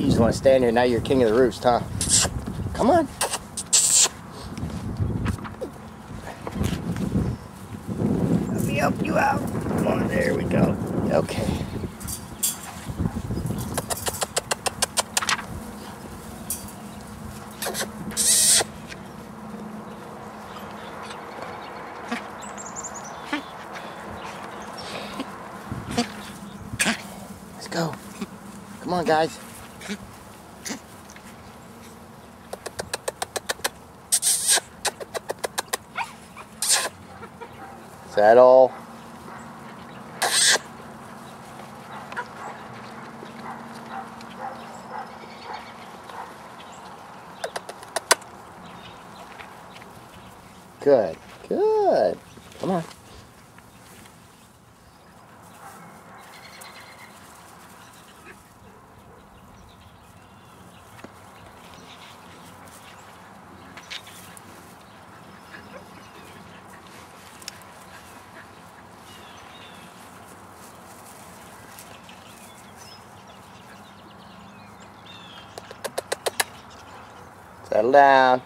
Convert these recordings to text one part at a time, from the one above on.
You just want to stand here. Now you're king of the roost, huh? Come on. Let me help you out. Come on, there we go. Okay. Let's go. Come on, guys. That all? Good, good. Come on. Settle down.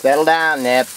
Settle down, Nip.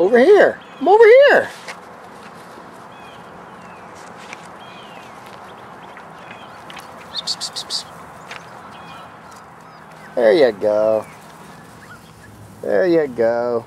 Over here. I'm over here. There you go. There you go.